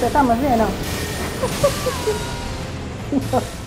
Você tá me vendo?